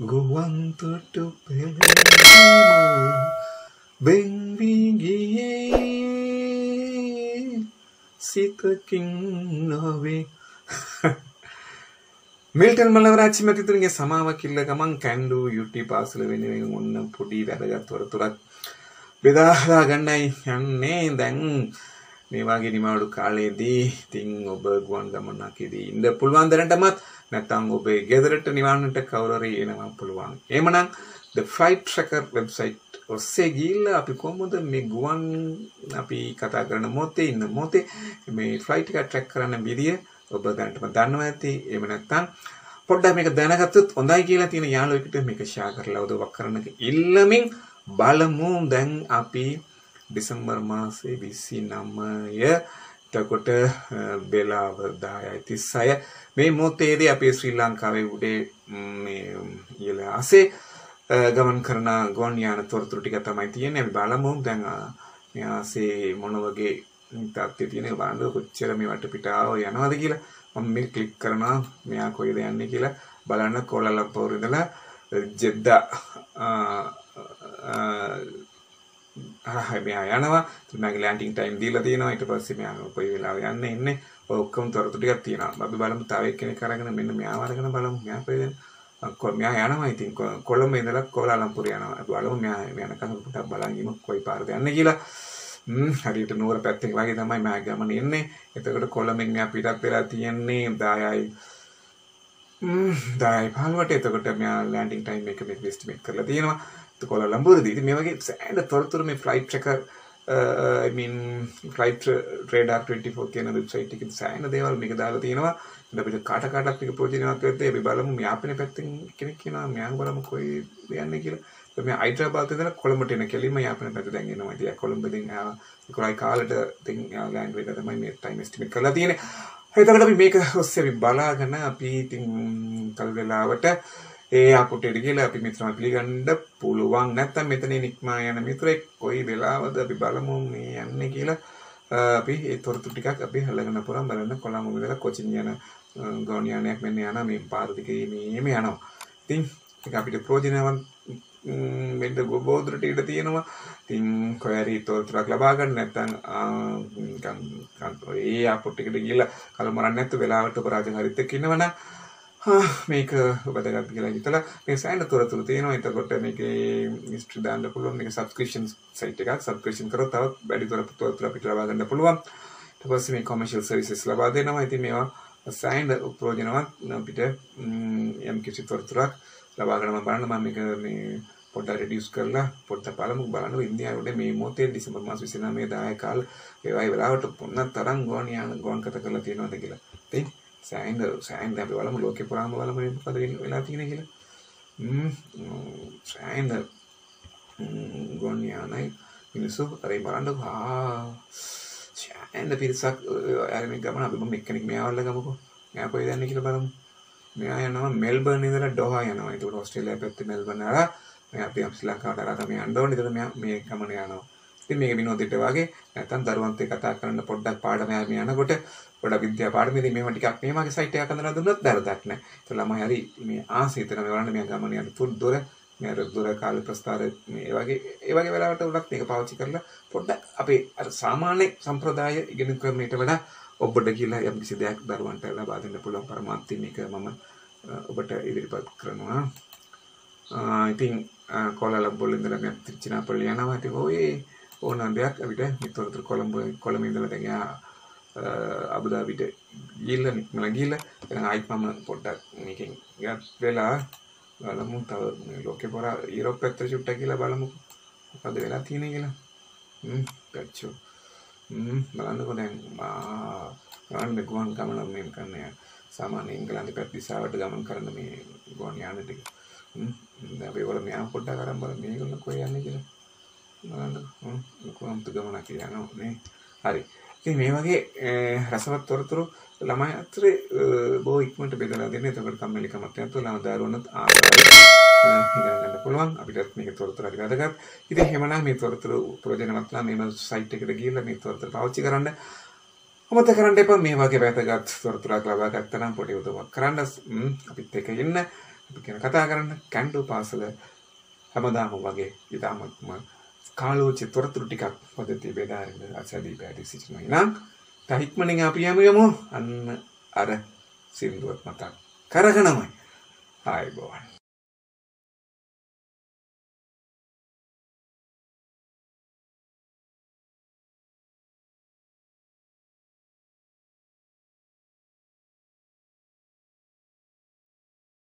ගුවන් තොටු පෙළීම බෙන්වී ගියේ සිතකින් නොවේ. මිල්ටන් මල්ලවරාච්චි මැතිතුරගේ සමාව කිල්ල ගමන් කැන්ඩු යුටි පාසල වෙනුවෙන් ඔන්න පොඩි වැදගත් තොරතුරක් බෙදාලා ගන්නයි යන්නේ. දැන් මේවාගේ නිමවඩු කාලයේදී තිං ඔබ ගුවන් ගමනක්කෙදී ඉන්න පුළුවන් දැනටමත් නැත්තම් ඔබේ ගෙදරට නිවන්නට කවුරරි එනවා පුළුවන්. එමනම් ද ෆ්ලයිට් ට්‍රැකර් වෙබ්සයිට් ඔස්සේ ගිහිල්ලා අපි කොහොමද මේ ගුවන් අපි කතා කරන මොහොතේ ඉන්න මොහොතේ මේ ෆ්ලයිට් එක ට්‍රැක් කරන්න විදිය ඔබ දැනටම දන්නවා ඇති. එහෙම නැත්නම් පොඩ්ඩක් මේක දැනගත්තොත් හොඳයි කියලා තියෙන යාළුවෙකුට මේක ෂෙයා කරලා උදව්වක් කරන්න ඉල්ලමින් බලමු. දැන් අපි දෙසැම්බර් මාසේ 29ය එතකොට වෙලාව 10:36 මේ මොහොතේදී අපේ ශ්‍රී ලංකාවේ උඩේ මේ ඉහළ ආසේ ගමන් කරන ගුවන් යාන තොරතුරු ටික තමයි තියෙන්නේ. අපි බලමු. දැන් මේ ආසේ මොන වගේ තත්ත්වයේ තියෙන බලන්න. කොච්චර මේ වටපිටාව යනවද කියලා. මම මේක ක්ලික් කරනවා. මෙයා කොයිද යන්නේ කියලා බලන්න. කෝලාලම්පූර් ඉඳලා ජෙද්දා හරහා මෙයා යනවා. මගේ ලෑන්ඩින් ටයිම් දීලා තියෙනවා. ඊට පස්සේ මෙයා කොයි වෙලාවෙ යන්න ඉන්නේ. ඔය ඔක්කොම තොරතුරු ටිකක් තියෙනවා. අපි බලමු තව එක්කෙනෙක් අරගෙන මෙන්න මෙයාව අරගෙන බලමු. මෙයා කොහෙද? මෙයා යනවා ඉතින් කොළඹ ඉඳලා කෝලාලම්පුර යනවා. අපි බලමු මෙයා යනකම් පොඩ්ඩක් බලන් ඉමු කොයි පාරද යන්නේ කියලා. හ්ම් හරියට නුවර පැත්තෙන් වගේ තමයි මෙයා ගමන එන්නේ. එතකොට කොළඹෙන් මෙයා පිටත් වෙලා තියෙන්නේ 10යි හ්ම් 10යි 15ට. එතකොට මෙයා ලෑන්ඩින් ටයිම් එක මේක එස්ටිමේට් කරලා තියෙනවා. කොළඹදී ඉතින් මේ වගේ සෑහෙන තොරතුරු මේ flight tracker I mean flight radar 24 කියන වෙබ්සයිට් එකේ සෑහෙන දේවල් මේක දාලා තියෙනවා. ඉතින් අපිට කාට කාටත් මේක ප්‍රයෝජනවත් වෙද්දී අපි බලමු යාපනයේ පැත්තෙන් කෙනෙක් කියනවා මෙයාන් බලමු කොයි යන්නේ කියලා. ඉතින් මේ හයිඩ්‍රබාද් ඉඳලා කොළඹට එන කෙලින්ම යාපනයේ පැත්ත දැන් එනවා. ඉතින් කොළඹෙන් ආවා 11 කාලට ඉතින් ලෑන්ඩ් වෙලා තමයි මේ ටයිම් එස්ටිමේට් කරලා තියෙන්නේ. එතකොට අපි මේක ඔස්සේ අපි බලාගෙන අපි ඉතින් කල් වෙලාවට ඒ අකුටට කියලා අපි මිත්‍රම පිළිගන්න පුළුවන් නැත්තම් මෙතන නික්මා යන මිතුරෙක් කොයි වෙලාවද අපි බලමු මේ යන්නේ කියලා අපි ඒ තොරතුරු ටිකක් අපි හලගෙන පුරන් බලන්න කොළඹ ඉඳලා කොචින් යන ගෝණ යානයක් මෙන්න යන මේ පාර දිගේ මේම යනවා. ඉතින් ඒක අපිට ප්‍රයෝජනවත් මෙන්න ගොබෝදුරට ඉඩ තියෙනවා. ඉතින් කොහරි තොරතුරක් ලබා ගන්න නැත්නම් ඒ අපොට් එකට ගිහලා කලමරන්න නැත්නම් වෙලාවට ඔබ රාජකාරීත් එක්ක ඉන්නවනම් මේක වැදගත් කියලා හිතලා මේ සෑහෙන තොරතුරු තියෙනවා. එතකොට මේකේ හිස්ටරි දාන්න පුළුවන්. මේක සබ්ස්ක්‍රිප්ෂන් සයිට් එකක්. සබ්ස්ක්‍රිප්ෂන් කරොත් තවත් වැඩි තොරතුරු අපිට ලබා ගන්න පුළුවන්. ඊට පස්සේ මේ කොමර්ෂල් සර්විසස් ලබා දෙනවා. ඉතින් මේවා සෑහෙන ප්‍රයෝජනවත් අපිට යම් කිසි තොරතුරක් ලබා ගන්න බලන්න මම මේක මේ පොඩ්ඩක් රෙඩියුස් කරලා පොඩ්ඩක් බලමු බලන්න ඉන්දියාවේ මේ මොහොතේ ඩිසෙම්බර් මාස 29 10 කාල ඒ වගේ වෙලාවට පොන්න තරම් ගෝන් යාන ගෝන් කත කරලා තියෙනවද කියලා. ඉතින් සෑන්ද සෑන්ද අපි බලමු ලෝකේ පුරාම බලමු මොකද වෙලා තියෙන්නේ කියලා. හ්ම් සෑන්ද ගෝන් යානයි මිනිස්සු අර බලන්නකෝ ආ සෑන්ද පිරිසක් අර මේ ගමන අපි මම එක්කෙනෙක් මෙයාවල්ලා ගමුකෝ. මෙයා කොහෙද යන්නේ කියලා බලමු. මෙයා යනවා මෙල්බර්න් ඉඳලා ඩොහා යනවා. ඒකට ඕස්ට්‍රේලියාව පැත්තේ මෙල්බර්න් ආලා මේ අපි ශ්‍රී ලංකාවට ආලා තමයි යන්න ඕනේ. ඒකට මෙයා මේ ගමන යනවා. ඉතින් මේක විනෝදෙට වගේ නැත්තම් දරුවන්ත් එක්ක කතා කරන්න පොඩ්ඩක් පාඩම යාම යනකොට පොඩ්ඩක් විද්‍යා පාඩමේදී මේවා ටිකක් මේ වගේ සයිට් එකක් හදලා දුන්නොත් වැරදක් නැහැ. ඒක ළමයි හරි මේ ආසිතන මේ වරන්න මේ ගමන යන තුන් දොර මේ දොර කාල ප්‍රස්තාර මේ වගේ ඒ වගේ වෙලාවට උනත් මේක පාවිච්චි කරලා පොඩ්ඩක් අපේ අර සාමාන්‍ය සම්ප්‍රදාය ඉගෙන ක්‍රමයට වඩා ඔබට කියලා යම් කිසි දෙයක් දරුවන්ට ලබා දෙන්න පුළුවන් පරමාර්ථය මේක මම ඔබට ඉදිරිපත් කරනවා. ඉතින් කොලාලම්පුර ඉඳලා මම ත්‍රිචිනාපල්ලි යනවා. ඉතින් ඔය ඕනම දෙයක් අපිට මෙතනතර කොළඹ කොළඹ ඉඳලා දැන් යා අබුදාබිට ගිහිල්ලා නික්මලා ගිහිල්ලා දැන් ආයිත් මම පොඩ්ඩක් මේකෙන් ගත් වෙලා බලමු. තව මේ ලෝකේ පොරා යුරෝප් පැත්තට චුට්ටක් කියලා බලමු. මොකද වෙලා තියෙන්නේ කියලා. හ්ම් ගච්ඡෝ හ්ම් බලන්නකෝ දැන් ආ ගන්න ගුවන් ගමන මේ කරන්නේ සාමාන්‍ය ඉංගලන්ත පැත්ත දිශාවට ගමන් කරන මේ ගුවන් යාන ටික. හ්ම් දැන් අපි වල මෙයා පොඩ්ඩක් අරන් බලමු. මේගොල්ලෝ කොහෙ යන්නේ කියලා. බලන්න කොහොමද ගමනක් යනවා නේ හරි ඉතින් මේ වගේ රසවත් තොරතුරු ළමයි අතර බොහෝ ඉක්මනට බෙදලා දෙන්න. එතකොට කම්මැලිකමක් නැතුව ළම දරුවන්ට ආදරයි ඉගෙන ගන්න පුළුවන්. අපිටත් මේක තොරතුරු හරි වැදගත්. ඉතින් එහෙමනම් මේ තොරතුරු ප්‍රයෝජනවත් නම් මේ සයිට් එකට ගිහිල්ලා මේ තොරතුරු පාවිච්චි කරන්න. අමතක කරන්න එපා මේ වගේ වැදගත් තොරතුරක් ලබා ගත්තා නම් පොඩි උදව්වක් කරන්න අපිත් එක්ක ඉන්න. අපි කියන කතා කරන්න කැන්ඩල් පාසල හැමදාම වගේ ඉතාමත්ම කාලෝචි තොරතුරු ටිකක් පොදති බෙදාරන්න අසදී පැඩි සිටිනයි නම් තහික්මනින් අපි යම යමු. අන්න අර සින්දුවත් මතක් කරගනමයි. ආයිබෝවන්.